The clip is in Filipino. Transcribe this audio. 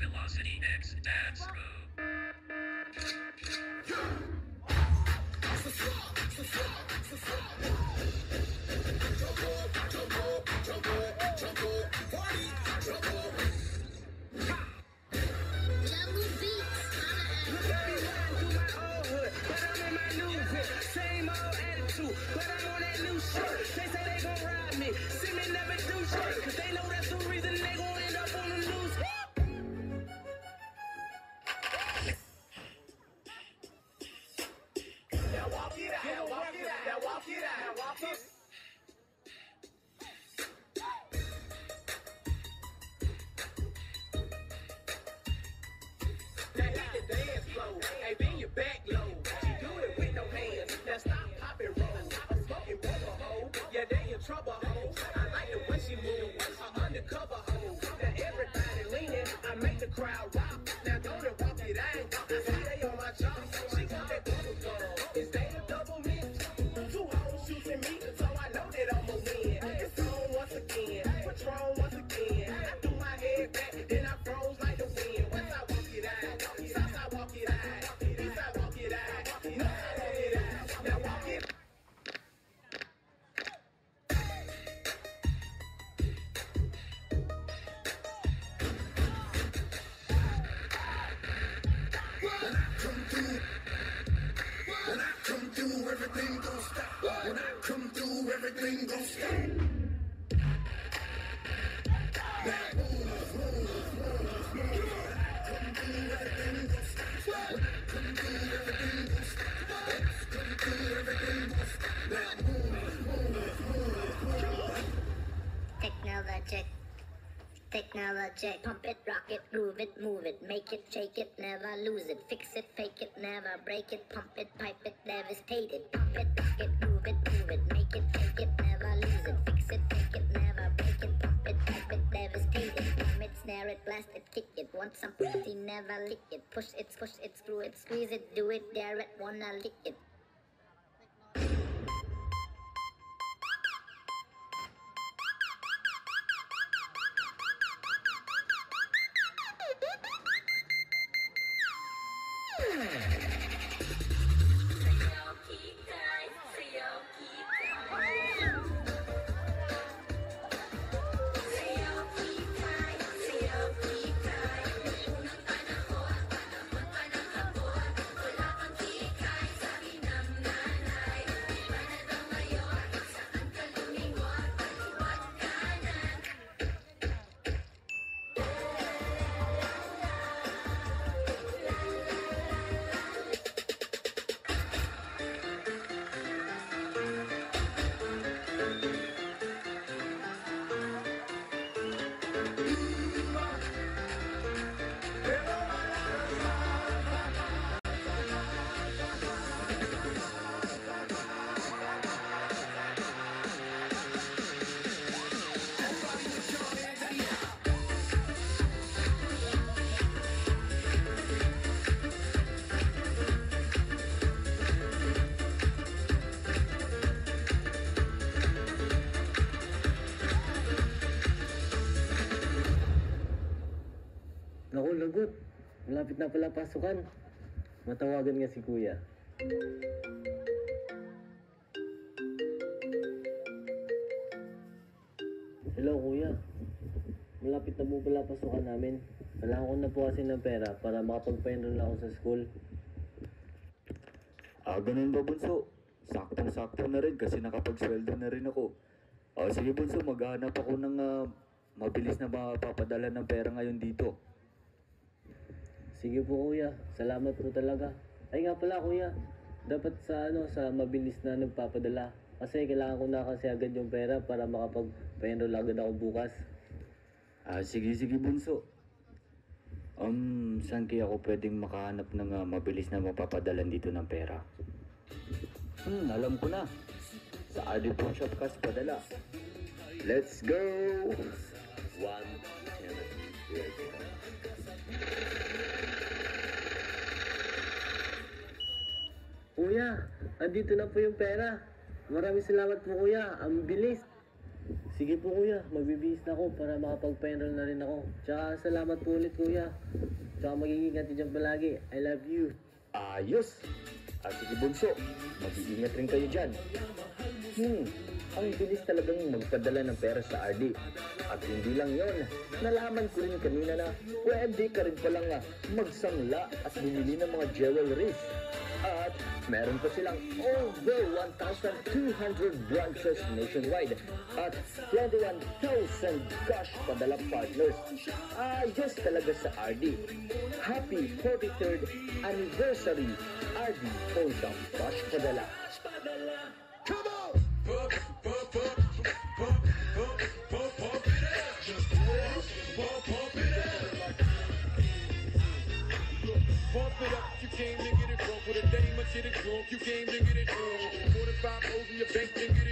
Velocity X Dance Go. back. Check. Pump it, rock it, groove it, move it, make it, shake it, never lose it. Fix it, fake it, never break it. Pump it, pipe it, devastate it. Pump it, rock it, groove it, move it, make it, shake it, never lose it. Fix it, fake it, never break it. Pump it, pipe it, devastate it. Drum it, snare it, blast it, kick it. Want some pretty, never lick it. Push it, push it, screw it, squeeze it, do it, dare it, wanna lick it. Naku, lagot. Malapit na pala pasukan. Matawagan nga si kuya. Hello kuya. Malapit na po pala pasukan namin. Kailangan ko na po kasi ng pera para makapag-enroll ako sa school. Ah, ganun ba, Bunso? Saktong-sakto na rin kasi nakapagsweldo na rin ako. Ah, sige, Bunso, maghanap ako ng ah, mabilis na mapapadala ng pera ngayon dito. Sige po kuya, salamat po talaga. Ay nga pala kuya, dapat sa ano sa mabilis na nagpapadala. Kasi kailangan ko na kasi agad yung pera para makapag-enroll agad ako bukas. Ah, sige, sige, Bunso. Um, saan kaya ako pwedeng makahanap ng ah, mabilis na mapapadalan dito ng pera? Hmm, alam ko na. Sa Pro Shop Cash padala. Let's go! One, seven, eight. Kuya, andito na po yung pera. Maraming salamat po kuya, ang bilis. Sige po kuya, magbibihis na ako para makapag-enroll na rin ako. Tsaka salamat po ulit kuya. Tsaka magiging natin dyan palagi. I love you. Ayos! At sige bunso, mag-iingat rin kayo dyan. Hmm, ang bilis talagang magpadala ng pera sa RD. At hindi lang yon, nalaman ko rin kanina na pwede ka rin palang ah, magsangla at bumili ng mga jewelries. At meron pa silang over 1,200 branches nationwide at 21,000 cash padala partners. Ayos talaga sa RD. Happy 43rd anniversary RD Wholesome Cash Padala. Thank you.